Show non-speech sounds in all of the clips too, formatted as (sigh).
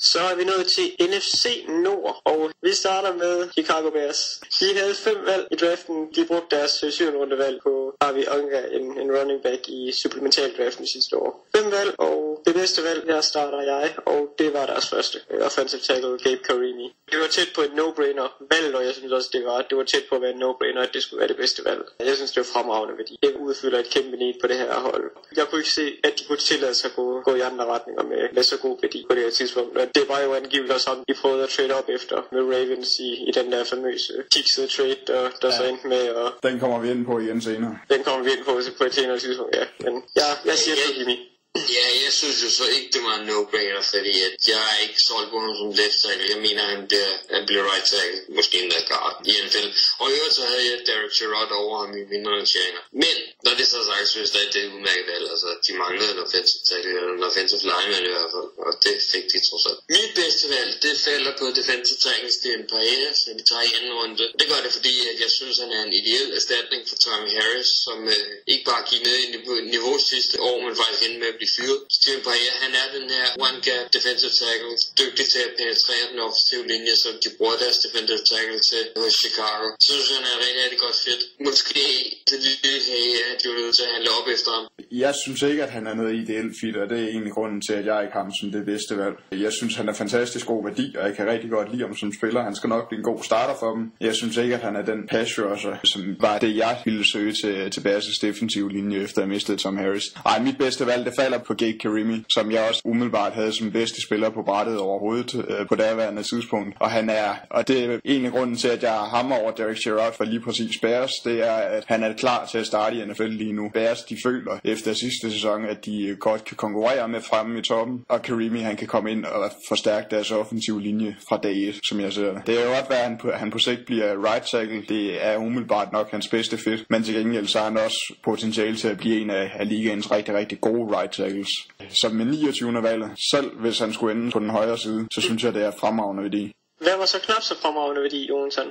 Så er vi nået til NFC Nord, og vi starter med Chicago Bears. De havde fem valg i draften. De brugte deres øh, syvende runde valg på Harvey Onga, en, en running back i supplemental draften sidste år. Fem valg, og det bedste valg, her starter jeg, og det var deres første. Øh, offensive tackle, Gabe Carini. Det var tæt på et no-brainer valg, og jeg synes også, det var, det var tæt på at være en no-brainer, at det skulle være det bedste valg. Jeg synes, det var fremragende, fordi det udfylder et kæmpe need på det her hold. Jeg kunne ikke se, at de kunne tillade sig at gå, gå i andre retninger med, med så god værdi på det her tidspunkt. Og det var jo angiveligt også sådan, de prøvede at trade op efter med Ravens i, i den der famøse kiksede trade, der, der ja. så endte med. Og Den kommer vi ind på igen senere. den kommer vi ind på på et senere tidspunkt, ja. Men ja, jeg siger. Jimmy. Ja, jeg synes jo så ikke, det var en no-brainer, fordi at jeg er ikke solgt på ham som left tackle. Jeg mener, han bliver, han bliver right tackle, måske endda guard i NFL. Og i øvrigt så havde jeg Derek Sherrod over ham i mine rangeringer. Men når det så er sagt, synes jeg, at det er udmærket valg. Altså, de manglede en offensive tackle, eller en offensive lineman i hvert fald, og det fik de trods alt. Mit bedste valg, det falder på defensive tackle Steven Paella, som vi tager i anden runde. Det gør det, fordi at jeg synes, han er en ideel erstatning for Tommy Harris, som øh, ikke bare gik ned i niveau, niveau sidste år, men faktisk hen med blive fyret. Steven Paella, han er den her one gap defensive tackle, dygtig til at penetrere den offensive linje, så de bruger deres defensive tackle til hos Chicago. Så synes jeg, han er rigtig, rigtig godt fedt. Måske det lille hey, at de var nødt til at handle op efter ham. Jeg synes ikke, at han er noget ideelt fit, og det er egentlig grunden til, at jeg ikke har ham som det bedste valg. Jeg synes, han er fantastisk god værdi, og jeg kan rigtig godt lide ham som spiller. Han skal nok blive en god starter for dem. Jeg synes ikke, at han er den pass rusher, som var det, jeg ville søge til, til Bears' defensive linje, efter jeg mistede Tom Harris. Ej, mit bedste valg, det falder på Gabe Karimi, som jeg også umiddelbart havde som bedste spiller på brættet overhovedet øh, på daværende tidspunkt. Og han er, og det er egentlig grunden til, at jeg har ham over Derek Sherrod for lige præcis Bears, det er, at han er klar til at starte i NFL lige nu. Bears, de føler efter sidste sæson, at de godt kan konkurrere med fremme i toppen, og Karimi, han kan komme ind og forstærke deres offensive linje fra dag 1, som jeg ser det. Det er jo godt være, at han på, han på sigt bliver right tackle. Det er umiddelbart nok hans bedste fit, men til gengæld så har han også potentiale til at blive en af, af ligaens rigtig, rigtig gode right tackles. Så med 29. valget, selv hvis han skulle ende på den højre side, så synes jeg, det er fremragende værdi. Hvad var så knap så fremragende værdi, Jonsson?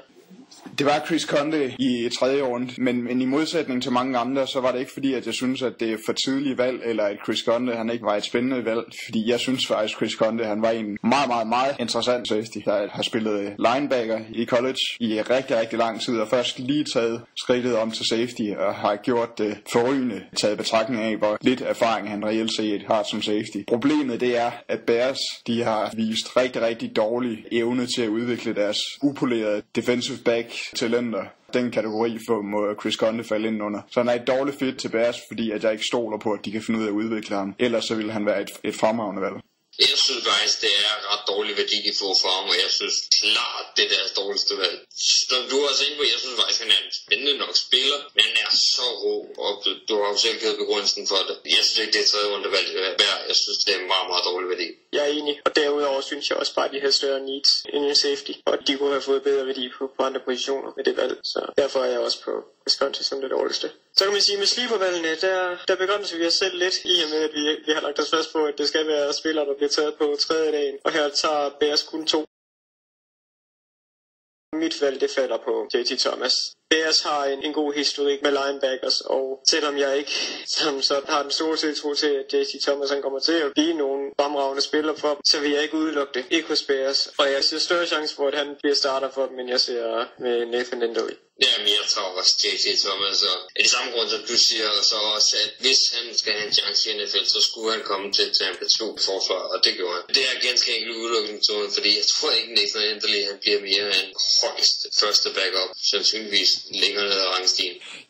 Det var Chris Conte i tredje runde, men, men i modsætning til mange andre, så var det ikke fordi, at jeg synes, at det er for tidlig valg, eller at Chris Conte han ikke var et spændende valg, fordi jeg synes faktisk, at Chris Conte han var en meget, meget, meget interessant safety, der har spillet linebacker i college i rigtig, rigtig lang tid, og først lige taget skridtet om til safety, og har gjort det forrygende, taget betragtning af, hvor lidt erfaring han reelt set har som safety. Problemet det er, at Bears de har vist rigtig, rigtig dårlig evne til at udvikle deres upolerede defensive back talenter. Den kategori for må Chris Conte falde ind under. Så han er et dårligt fit til Bears, fordi at jeg ikke stoler på, at de kan finde ud af at udvikle ham. Ellers så vil han være et, et fremragende valg. Jeg synes faktisk, det er ret dårlig værdi, de får for ham, og jeg synes klart, det er deres dårligste valg. Som du har også inde på, jeg synes faktisk, han er en spændende nok spiller, men han er så ro, og du, du har jo selv givet begrundelsen for det. Jeg synes ikke, det er tredje runde valg værd. Jeg synes, det er en meget, meget dårlig værdi. Jeg er enig, og derudover synes jeg også bare, at de havde større needs end en safety, og de kunne have fået bedre værdi på, på andre positioner med det valg, så derfor er jeg også på Wisconsin som det dårligste. Så kan man sige, med sleepervalgene, der, der begrænser vi os selv lidt, i og med, at vi, vi har lagt os fast på, at det skal være spillere, der bliver taget på tredje dagen, og her tager Bears kun to. Mit valg, det falder på JT Thomas. Bears har en, en god historik med linebackers, og selvom jeg ikke som så har den store tiltro til, at J.C. Thomas han kommer til at blive nogle fremragende spiller for dem, så vil jeg ikke udelukke det. Ikke hos Bears. Og jeg ser større chance for, at han bliver starter for dem, end jeg ser med Nathan Lindley. Jamen, jeg tror også J.T. Thomas, og af de samme grund, som du siger, og så også, at hvis han skal have en chance i NFL, så skulle han komme til Tampa 2 forsvar, og det gjorde han. Det er ganske enkelt udelukkende fordi jeg tror ikke, Nathan Endelig, han bliver mere end højst første backup, sandsynligvis længere ned ad.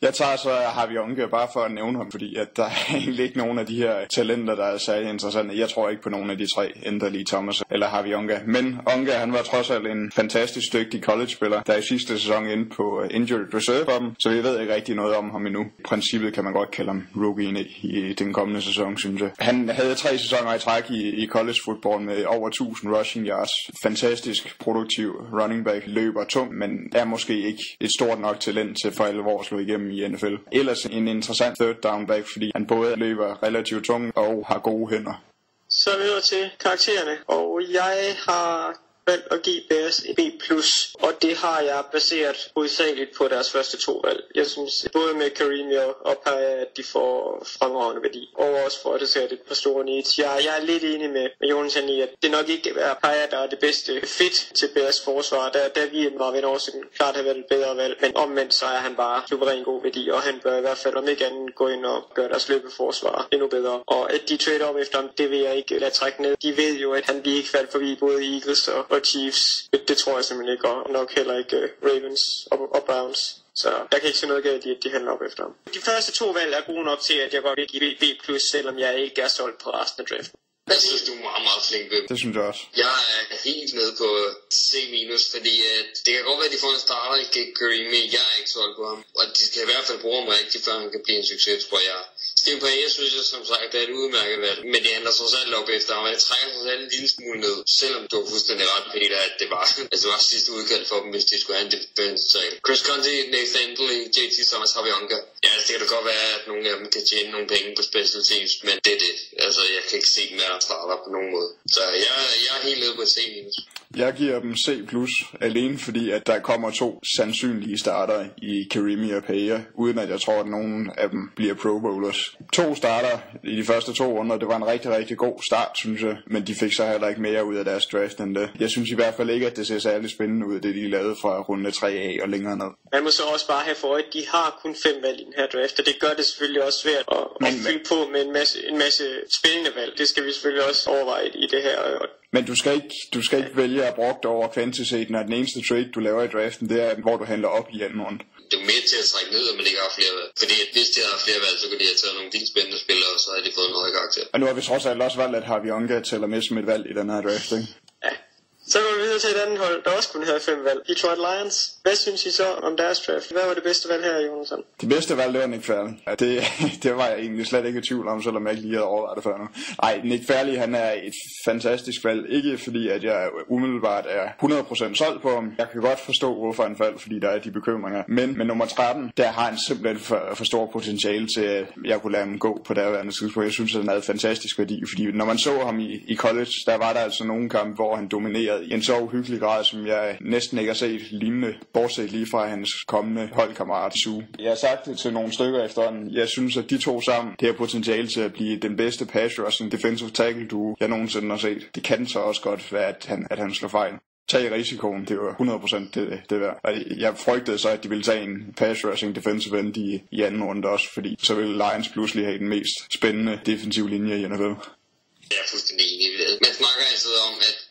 Jeg tager så Harvey Onke bare for at nævne ham, fordi at der er egentlig ikke nogen af de her talenter, der er særlig interessante. Jeg tror ikke på nogen af de tre, Enderly, Thomas eller Harvey Onke. Men Onke, han var trods alt en fantastisk dygtig college-spiller, der i sidste sæson endte på injured reserve for dem, så vi ved ikke rigtig noget om ham endnu. I princippet kan man godt kalde ham rookie i, i den kommende sæson, synes jeg. Han havde tre sæsoner i træk i, i college football med over 1000 rushing yards. Fantastisk produktiv running back, løber tung, men er måske ikke et stort nok talent til for alvor at slå igennem i NFL. Ellers en interessant third down back, fordi han både løber relativt tung og har gode hænder. Så videre til karaktererne, og jeg har valgt at give Bears B+, og det har jeg baseret hovedsageligt på deres første to valg. Jeg synes, både med Kareem og Paya, at de får fremragende værdi, og også for at det ser et par store needs. Jeg, jeg er lidt enig med, med i, at det nok ikke er Paya, der er det bedste fit til Bears forsvar. Der, der vi var ved en klart have været et bedre valg, men omvendt så er han bare suveræn god værdi, og han bør i hvert fald om ikke andet gå ind og gøre deres løbeforsvar endnu bedre. Og at de trade op efter ham, det vil jeg ikke lade trække ned. De ved jo, at han lige ikke faldt forbi både Eagles og, og Chiefs. Det, det tror jeg simpelthen ikke, og nok heller ikke uh, Ravens og, og Browns. Så jeg kan ikke se noget galt i, at de handler op efter ham. De første to valg er gode nok til, at jeg godt vil give B+, selvom jeg ikke er solgt på resten af draften. Jeg synes, du er meget, meget flink ved Det synes jeg også. Jeg er helt med på C minus, fordi at det kan godt være, at de får en starter i Kareem, men jeg er ikke solgt på ham. Og de skal i hvert fald bruge ham rigtigt, før han kan blive en succes, tror jeg. Steve Payne, jeg synes jeg som sagt, det er et udmærket valg, men det handler trods alt op efter ham, og jeg trækker sig selv en lille smule ned, selvom du har fuldstændig ret, Peter, at det var, altså det var sidste udkald for dem, hvis de skulle have en defensive. Chris Conti, Nathan Endley, JT Thomas, Havionka. Ja, altså, det kan da godt være, at nogle af dem kan tjene nogle penge på special teams, men det er det. Altså, jeg kan ikke se dem være starter på nogen måde. Så jeg, jeg er helt nede på C. Jeg giver dem C+, alene fordi, at der kommer to sandsynlige starter i Karimi og Paya, uden at jeg tror, at nogen af dem bliver Pro Bowlers. To starter i de første to runder, det var en rigtig, rigtig god start, synes jeg, men de fik så heller ikke mere ud af deres draft end det. Jeg synes i hvert fald ikke, at det ser særlig spændende ud, det de lavede fra runde 3A og længere ned. Man må så også bare have for at de har kun fem valg i den her draft, og det gør det selvfølgelig også svært at, at fylde på med en masse, en masse spændende valg. Det skal vi selvfølgelig også overveje i det her, og men du skal ikke, du skal ikke vælge at bruge det over kvantiteten, og den eneste trade, du laver i draften, det er, hvor du handler op i anden runde. Det er med til at trække ned, at man ikke har flere valg. Fordi at hvis de havde flere valg, så kunne de have taget nogle vildt spændende spillere, og så havde de fået noget karakter. Og nu har vi trods alt også valgt, at Harvey Onga tæller med som et valg i den her draft, ikke? Så går vi videre til et andet hold, der også kunne have fem valg. Detroit Lions. Hvad synes I så om deres draft? Hvad var det bedste valg her, Jonathan? Det bedste valg, det var Nick Fairley. Ja, det, (laughs) det var jeg egentlig slet ikke i tvivl om, selvom jeg ikke lige havde overvejet det før nu. Nej, Nick Fairley, han er et fantastisk valg. Ikke fordi, at jeg umiddelbart er 100% solgt på ham. Jeg kan godt forstå, hvorfor han faldt, fordi der er de bekymringer. Men med nummer 13, der har han simpelthen for, for stor potentiale til, at jeg kunne lade ham gå på derværende tidspunkt. Jeg synes, at han havde fantastisk værdi, fordi når man så ham i, i college, der var der altså nogle kampe, hvor han dominerede i en så uhyggelig grad, som jeg næsten ikke har set lignende, bortset lige fra hans kommende holdkammerat Su. Jeg har sagt det til nogle stykker efterhånden. Jeg synes, at de to sammen, det har potentiale til at blive den bedste pass rushing defensive tackle, du jeg nogensinde har set. Det kan så også godt være, at han, at han slår fejl tage risikoen. Det var 100% det, det der. Og jeg frygtede så, at de ville tage en pass rushing defensive end i, i anden runde også, fordi så ville Lions pludselig have den mest spændende defensive linje i NFL. Jeg er fuldstændig enig. Man snakker altid om, at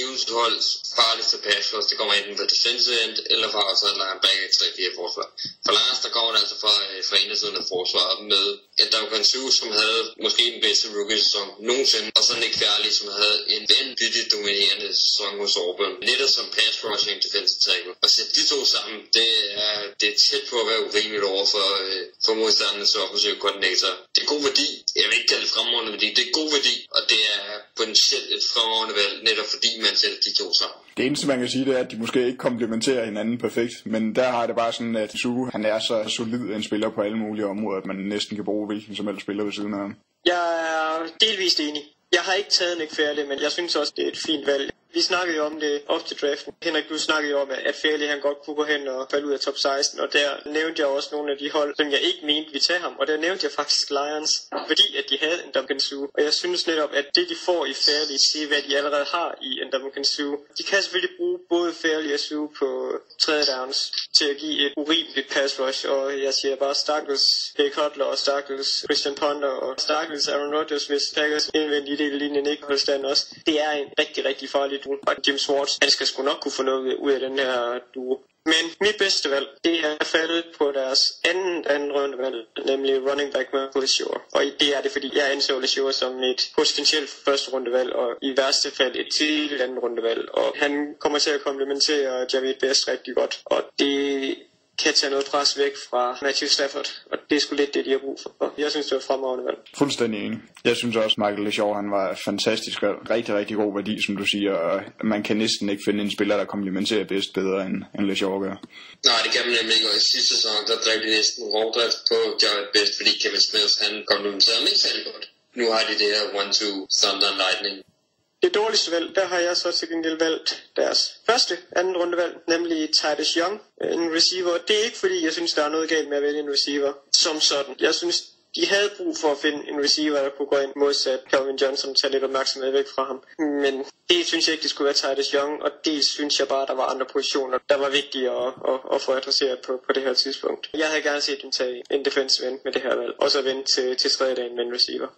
et givet hold farligste pass rush, det kommer enten fra defensive end, eller fra outside lineback i 3-4 forsvar. For Lars, der kommer det altså fra, øh, fra indersiden af forsvaret med at der var Su, som havde måske den bedste rookie-sæson nogensinde, og så Nick Fairley, som havde en vanvittigt dominerende sæson hos Auburn. Netop som pass rushing defensive tackle. Og sætte de to sammen, det er, det er tæt på at være urimeligt over for, øh, for modstandernes offensive koordinator. Det er god værdi. Jeg vil ikke kalde det fremragende værdi. Det er god værdi, og det er potentielt et fremragende valg, netop fordi man sætter de to sammen. Det eneste, man kan sige, det er, at de måske ikke komplementerer hinanden perfekt, men der har det bare sådan, at Su, han er så solid en spiller på alle mulige områder, at man næsten kan bruge hvilken som helst spiller ved siden af ham. Jeg er delvist enig. Jeg har ikke taget Nick Fairley, men jeg synes også, det er et fint valg. Vi snakkede jo om det op til draften. Henrik, du snakkede jo om, at Fairley han godt kunne gå hen og falde ud af top 16, og der nævnte jeg også nogle af de hold, som jeg ikke mente vi tage ham, og der nævnte jeg faktisk Lions, fordi at de havde en Duncan Sue. Og jeg synes netop, at det de får i Fairley, det er hvad de allerede har i en Duncan Sue. De kan selvfølgelig bruge både Fairley og Sue på tredje downs til at give et urimeligt pass rush, og jeg siger bare Stakkels Jay Cutler og Stakkels Christian Ponder og Stakkels Aaron Rodgers, hvis Packers indvendige del af linjen ikke holder stand også. Det er en rigtig, rigtig farlig duo, og Jim Swartz, han skal sgu nok kunne få noget ud af den her duo. Men mit bedste valg, det er faldet på deres anden, anden runde valg, nemlig running back med Shore. Og det er det, fordi jeg anså Shore som et potentielt første rundevalg, og i værste fald et tidligt anden rundevalg. Og han kommer til at komplementere Javid Best rigtig godt, og det kan tage noget pres væk fra Matthew Stafford, og det er sgu lidt det, de har brug for. Jeg synes, det var fremragende valg. Fuldstændig enig. Jeg synes også, Michael LeShaw, han var fantastisk og rigtig, rigtig god værdi, som du siger, og man kan næsten ikke finde en spiller, der komplementerer bedst bedre, end, end LeShaw gør. Nej, det kan man nemlig ikke, og i sidste sæson, der drev de næsten rovdrift på Jared Best, fordi Kevin Smith, han komplementerede ham ikke særlig godt. Nu har de det her one-two Thunder Lightning det dårligste valg, der har jeg så til gengæld valgt deres første anden rundevalg, nemlig Titus Young, øh, en receiver. Det er ikke fordi, jeg synes, der er noget galt med at vælge en receiver som sådan. Jeg synes, de havde brug for at finde en receiver, der kunne gå ind modsat Calvin Johnson, tage lidt opmærksomhed væk fra ham. Men det synes jeg ikke, det skulle være Titus Young, og det synes jeg bare, der var andre positioner, der var vigtige at, at, at få adresseret på, på det her tidspunkt. Jeg havde gerne set dem tage en defensive end med det her valg, og så vente til, til tredje dagen med en receiver.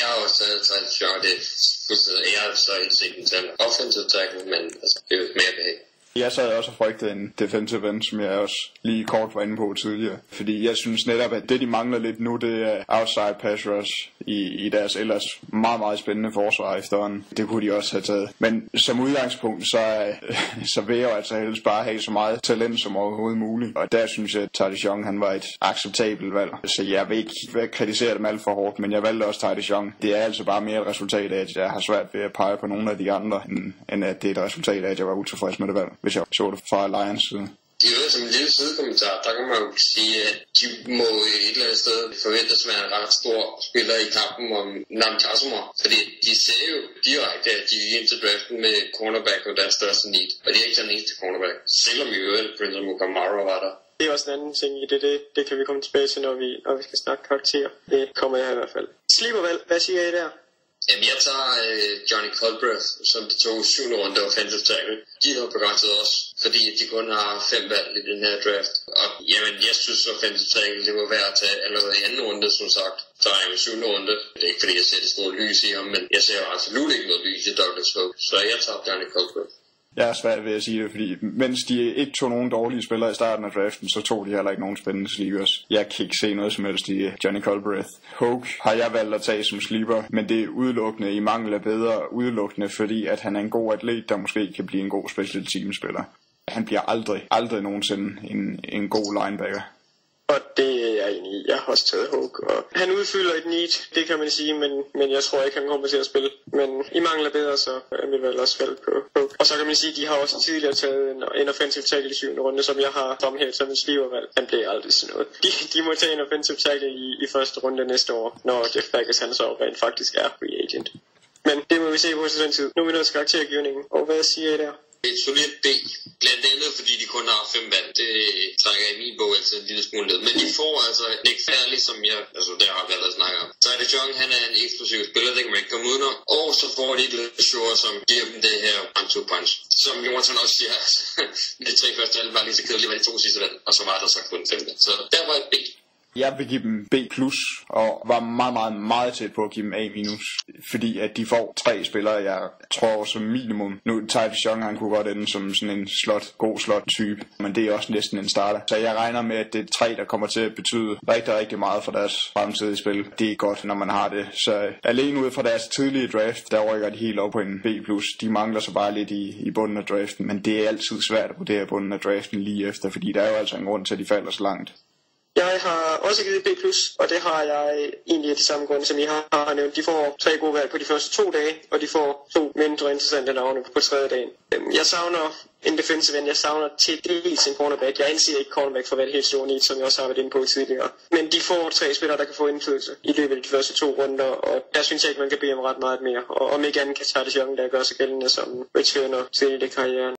Jeg har også taget Titus Young, det er fuldstændig, jeg har så ikke set til offensive tackle, men altså, det er jo mere behag. Jeg sad også og frygtede en defensive end, som jeg også lige kort var inde på tidligere. Fordi jeg synes netop, at det de mangler lidt nu, det er outside pass rush i, i deres ellers meget, meget spændende forsvar efterhånden. Det kunne de også have taget. Men som udgangspunkt, så, (laughs) så vil jeg jo altså helst bare have så meget talent som overhovedet muligt. Og der synes jeg, at Titus Young han var et acceptabelt valg. Så jeg vil ikke kritisere dem alt for hårdt, men jeg valgte også Titus Young. Det er altså bare mere et resultat af, at jeg har svært ved at pege på nogle af de andre, end, end at det er et resultat af, at jeg var utilfreds med det valg hvis jeg så det fra Lions side. I øvrigt som en lille sidekommentar, der kan man jo sige, at de må et eller andet sted forventes at være en ret stor spiller i kampen om Nam Kasumar. Fordi de ser jo direkte, at de gik ind til draften med cornerback og deres største need. Og de er ikke den eneste cornerback. Selvom i øvrigt Prince Mukamara var der. Det er også en anden ting i det, det, det kan vi komme tilbage til, når vi, når vi skal snakke karakter. Det kommer jeg i hvert fald. Sleepervalg, hvad siger I der? Jamen, jeg tager øh, Johnny Colbert, som de tog syvende runde offensive tackle. De har begrænset også, fordi de kun har fem valg i den her draft. Og jamen, jeg synes, offensive tackle, det var værd at tage allerede i anden runde, som sagt. Så er jeg syvende runde. Det er ikke fordi, jeg ser det store lys i ham, men jeg ser absolut ikke noget lys i Douglas Hope. Så jeg tager Johnny Colbert. Jeg er svært ved at sige det, fordi mens de ikke tog nogen dårlige spillere i starten af draften, så tog de heller ikke nogen spændende sleepers. Jeg kan ikke se noget som helst i øh, Johnny Colbreth. Hoke har jeg valgt at tage som sleeper, men det er udelukkende i mangel af bedre udelukkende, fordi at han er en god atlet, der måske kan blive en god special teamspiller. Han bliver aldrig, aldrig nogensinde en, en god linebacker. Og det er jeg enig i. Jeg har også taget Hulk. Og han udfylder et need, det kan man sige, men, men jeg tror ikke, han kommer til at spille. Men i mangler bedre, så er mit valg også faldet på Hulk. Og så kan man sige, at de har også tidligere taget en, en offensive tackle i syvende runde, som jeg har fremhævet som en slivervalg. Han bliver aldrig sådan noget. De, de må tage en offensive tackle i, i første runde næste år, når Jeff Baggers han så rent faktisk er free agent. Men det må vi se på til den tid. Nu er vi nået til karaktergivningen. Og hvad siger I der? Et solidt B, blandt andet fordi de kun har fem valg. Det trækker i min bog altså en lille smule ned. Men de får altså Nick Fairley, som jeg, altså der har været at snakke om. det John, han er en eksplosiv spiller, det kan man ikke komme ud. Og så får de et Shore, sure, som giver dem det her one to punch. Som Jonathan også siger, altså, de tre første valg var lige så kedelige, var de to sidste valg. Og så var der så kun femte. Så der var et B. Jeg vil give dem B+, og var meget, meget, meget tæt på at give dem A-, fordi at de får tre spillere, jeg tror som minimum. Nu Titus Young, han kunne godt ende som sådan en slot, god slot-type, men det er også næsten en starter. Så jeg regner med, at det er tre, der kommer til at betyde rigtig, rigtig meget for deres fremtidige spil. Det er godt, når man har det. Så øh, alene ud fra deres tidlige draft, der rykker de helt op på en B+. De mangler så bare lidt i, i bunden af draften, men det er altid svært at vurdere bunden af draften lige efter, fordi der er jo altså en grund til, at de falder så langt. Jeg har også givet B+, og det har jeg øh, egentlig af de samme grunde, som I har nævnt. De får tre gode valg på de første to dage, og de får to mindre interessante navne på tredje dagen. Øhm, jeg savner en defensive end. Jeg savner til dels en cornerback. Jeg anser ikke cornerback for at være helt stor need, som jeg også har været inde på tidligere. Men de får tre spillere, der kan få indflydelse i løbet af de første to runder, og der synes jeg ikke, man kan bede om ret meget mere. Og om ikke andet kan Tardis Young, der gør sig gældende som returner til i karrieren.